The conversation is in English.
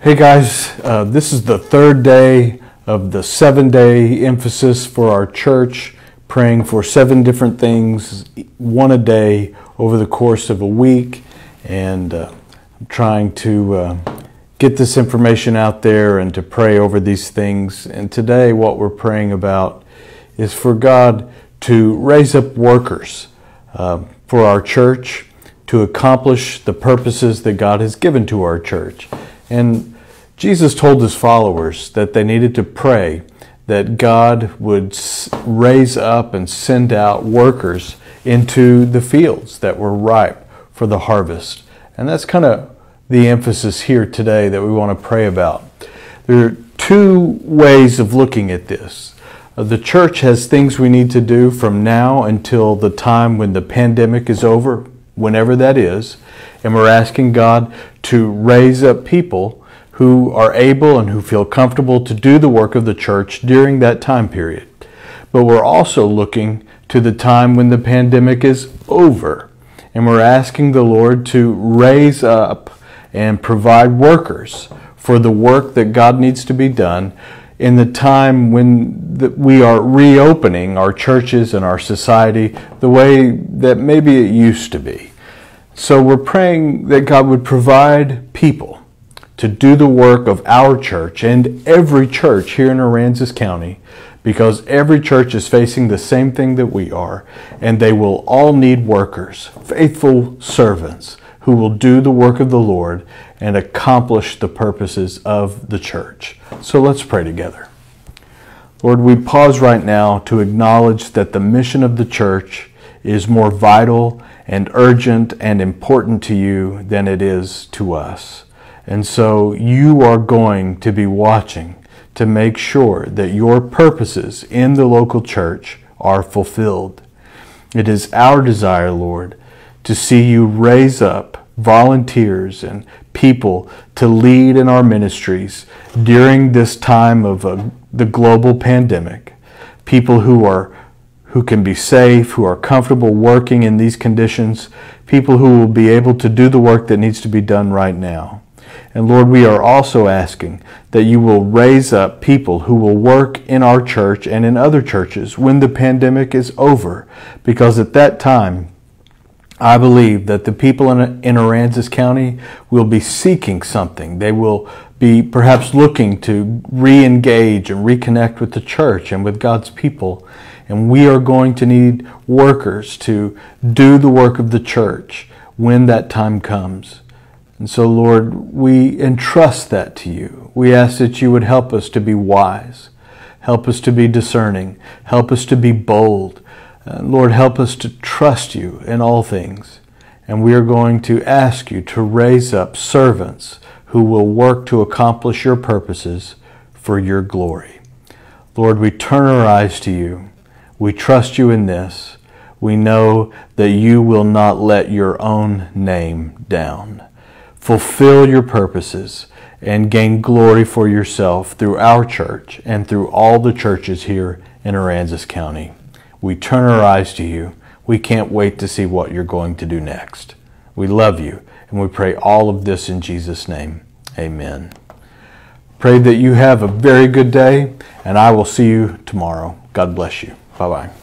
Hey guys, uh, this is the third day of the seven day emphasis for our church, praying for seven different things, one a day over the course of a week. And uh, I'm trying to uh, get this information out there and to pray over these things. And today, what we're praying about is for God to raise up workers uh, for our church to accomplish the purposes that God has given to our church. And Jesus told his followers that they needed to pray that God would raise up and send out workers into the fields that were ripe for the harvest. And that's kind of the emphasis here today that we want to pray about. There are two ways of looking at this. Uh, the church has things we need to do from now until the time when the pandemic is over, whenever that is, and we're asking God to raise up people who are able and who feel comfortable to do the work of the church during that time period. But we're also looking to the time when the pandemic is over. And we're asking the Lord to raise up and provide workers for the work that God needs to be done in the time when the, we are reopening our churches and our society the way that maybe it used to be. So we're praying that God would provide people to do the work of our church and every church here in Aransas County because every church is facing the same thing that we are, and they will all need workers, faithful servants who will do the work of the Lord and accomplish the purposes of the church. So let's pray together. Lord, we pause right now to acknowledge that the mission of the church is more vital and urgent and important to you than it is to us. And so you are going to be watching to make sure that your purposes in the local church are fulfilled. It is our desire, Lord, to see you raise up volunteers and people to lead in our ministries during this time of uh, the global pandemic. People who are who can be safe, who are comfortable working in these conditions, people who will be able to do the work that needs to be done right now. And Lord, we are also asking that you will raise up people who will work in our church and in other churches when the pandemic is over. Because at that time, I believe that the people in, in Aransas County will be seeking something. They will be perhaps looking to re engage and reconnect with the church and with God's people. And we are going to need workers to do the work of the church when that time comes. And so, Lord, we entrust that to you. We ask that you would help us to be wise, help us to be discerning, help us to be bold. And Lord, help us to trust you in all things. And we are going to ask you to raise up servants who will work to accomplish your purposes for your glory. Lord, we turn our eyes to you. We trust you in this. We know that you will not let your own name down fulfill your purposes, and gain glory for yourself through our church and through all the churches here in Aransas County. We turn our eyes to you. We can't wait to see what you're going to do next. We love you, and we pray all of this in Jesus' name. Amen. Pray that you have a very good day, and I will see you tomorrow. God bless you. Bye bye.